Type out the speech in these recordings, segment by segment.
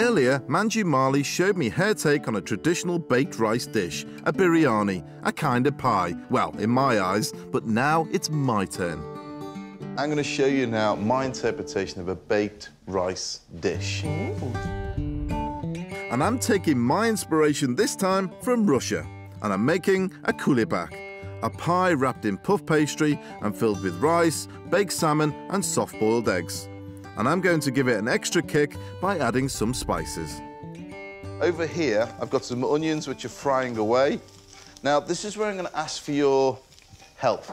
Earlier, Manju Malhi showed me her take on a traditional baked rice dish, a biryani, a kind of pie. Well, in my eyes, but now it's my turn. I'm going to show you now my interpretation of a baked rice dish. And I'm taking my inspiration this time from Russia. And I'm making a coulibiac, a pie wrapped in puff pastry and filled with rice, baked salmon and soft-boiled eggs. And I'm going to give it an extra kick by adding some spices. Over here, I've got some onions which are frying away. Now, this is where I'm going to ask for your help.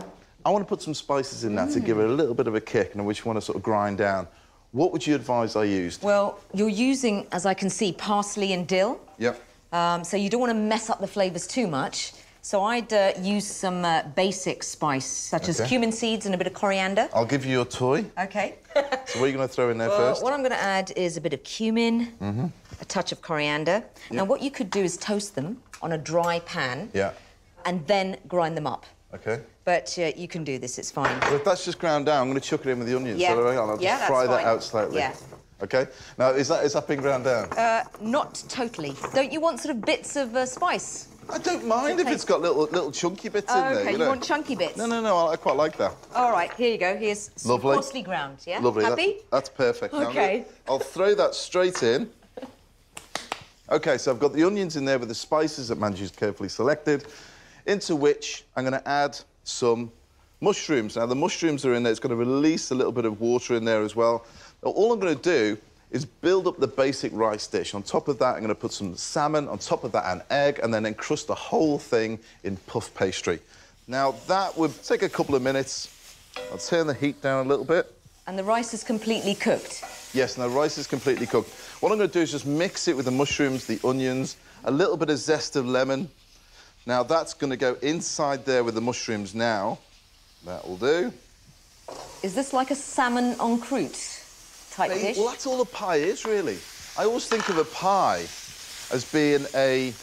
I want to put some spices in that mm. to give it a little bit of a kick and which you want to sort of grind down. What would you advise I used? Well, you're using, as I can see, parsley and dill. Yep. Um, so you don't want to mess up the flavours too much. So I'd uh, use some uh, basic spice, such okay. as cumin seeds and a bit of coriander. I'll give you your toy. OK. so what are you going to throw in there well, first? What I'm going to add is a bit of cumin, mm -hmm. a touch of coriander. Yep. Now, what you could do is toast them on a dry pan. Yeah. And then grind them up. OK. But uh, you can do this, it's fine. Well, if that's just ground down, I'm going to chuck it in with the onions. Yeah, so I'll yeah, just fry that out slightly. Yeah. OK. Now, is that, is that being ground down? Uh, not totally. Don't you want sort of bits of uh, spice? I don't mind okay. if it's got little little chunky bits oh, in there. OK, you, know? you, want chunky bits? No, no, no, I quite like that. All right, here you go. Here's Lovely. coarsely ground, yeah? Lovely. Happy? That's, that's perfect. OK. I'll throw that straight in. OK, so I've got the onions in there with the spices that Manju's carefully selected, into which I'm going to add some mushrooms. Now, the mushrooms are in there. It's going to release a little bit of water in there as well. Now, all I'm going to do is build up the basic rice dish. On top of that, I'm going to put some salmon, on top of that an egg, and then encrust the whole thing in puff pastry. Now, that would take a couple of minutes. I'll turn the heat down a little bit. And the rice is completely cooked? Yes, now rice is completely cooked. What I'm going to do is just mix it with the mushrooms, the onions, a little bit of zest of lemon. Now, that's going to go inside there with the mushrooms now. That will do. Is this like a salmon en croûte? Type dish? Well, that's all a pie is, really. I always think of a pie as being a,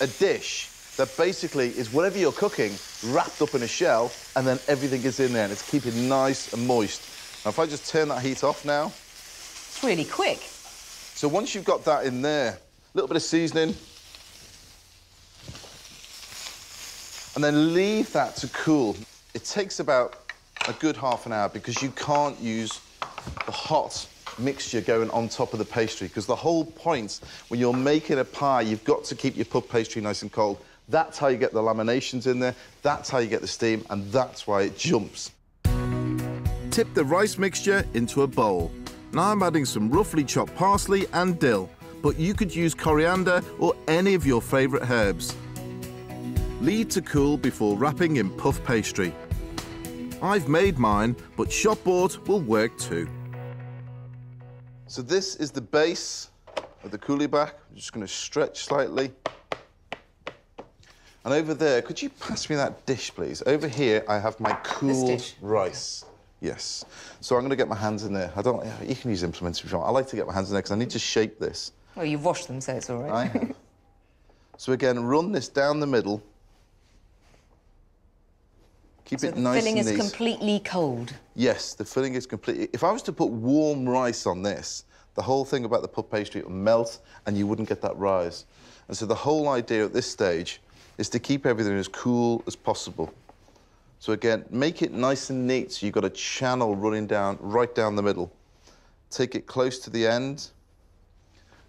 a dish that basically is whatever you're cooking wrapped up in a shell and then everything is in there and it's keeping nice and moist. Now, if I just turn that heat off now... It's really quick. So once you've got that in there, a little bit of seasoning, and then leave that to cool. It takes about a good half an hour because you can't use the hot mixture going on top of the pastry because the whole point when you're making a pie, you've got to keep your puff pastry nice and cold. That's how you get the laminations in there, that's how you get the steam, and that's why it jumps. Tip the rice mixture into a bowl. Now I'm adding some roughly chopped parsley and dill, but you could use coriander or any of your favourite herbs. Leave to cool before wrapping in puff pastry. I've made mine, but shop board will work too. So this is the base of the coulibiac. I'm just going to stretch slightly. And over there, could you pass me that dish, please? Over here, I have my cooled rice. Yes. So I'm going to get my hands in there. I don't. You can use implements if you want. I like to get my hands in there because I need to shape this. Well, you've washed them, so it's all right. I have. so again, run this down the middle. Keep so it nice filling is completely cold? Yes, the filling is completely... If I was to put warm rice on this, the whole thing about the puff pastry would melt and you wouldn't get that rise. And so the whole idea at this stage is to keep everything as cool as possible. So again, make it nice and neat so you've got a channel running down, right down the middle. Take it close to the end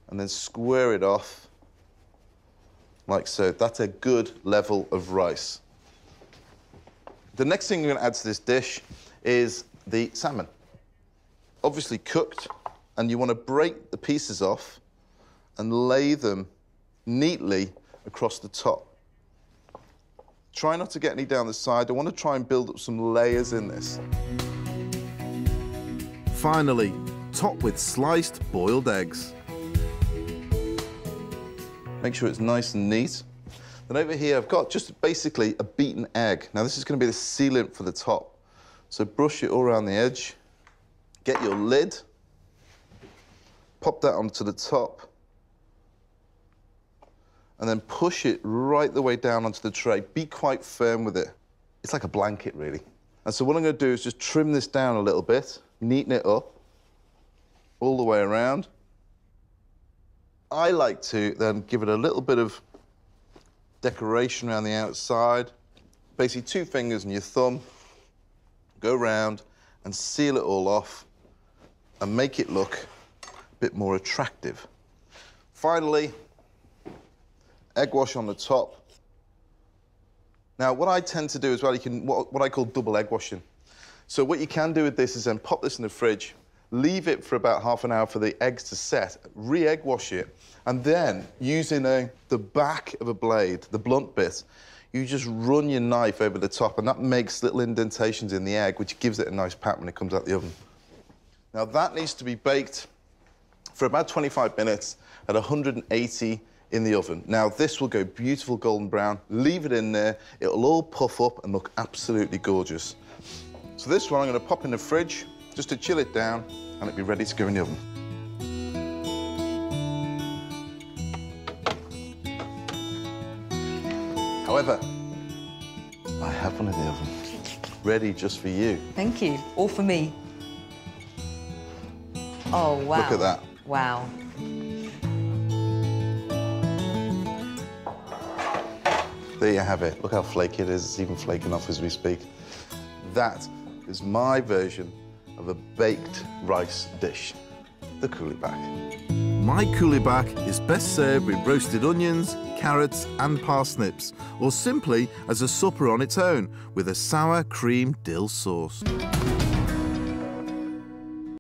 and then square it off like so. That's a good level of rice. The next thing we're going to add to this dish is the salmon. Obviously cooked, and you want to break the pieces off and lay them neatly across the top. Try not to get any down the side. I want to try and build up some layers in this. Finally, top with sliced boiled eggs. Make sure it's nice and neat. Then over here, I've got just basically a beaten egg. Now, this is going to be the sealant for the top. So brush it all around the edge. Get your lid. Pop that onto the top. And then push it right the way down onto the tray. Be quite firm with it. It's like a blanket, really. And so what I'm going to do is just trim this down a little bit, neaten it up all the way around. I like to then give it a little bit of decoration around the outside. Basically, two fingers and your thumb, go round and seal it all off and make it look a bit more attractive. Finally, egg wash on the top. Now, what I tend to do as well, you can, what, what I call double egg washing. So what you can do with this is then pop this in the fridge, leave it for about half an hour for the eggs to set, re-egg wash it, and then using a, the back of a blade, the blunt bit, you just run your knife over the top, and that makes little indentations in the egg, which gives it a nice pat when it comes out the oven. Now, that needs to be baked for about 25 minutes at 180 in the oven. Now, this will go beautiful golden brown. Leave it in there. It'll all puff up and look absolutely gorgeous. So this one I'm going to pop in the fridge just to chill it down, and it'll be ready to go in the oven. However, I have one in the oven, ready just for you. Thank you. All for me. Oh, wow. Look at that. Wow. There you have it. Look how flaky it is. It's even flaking off as we speak. That is my version of a baked rice dish, the coulibiac. My coulibiac is best served with roasted onions, carrots and parsnips, or simply as a supper on its own with a sour cream dill sauce.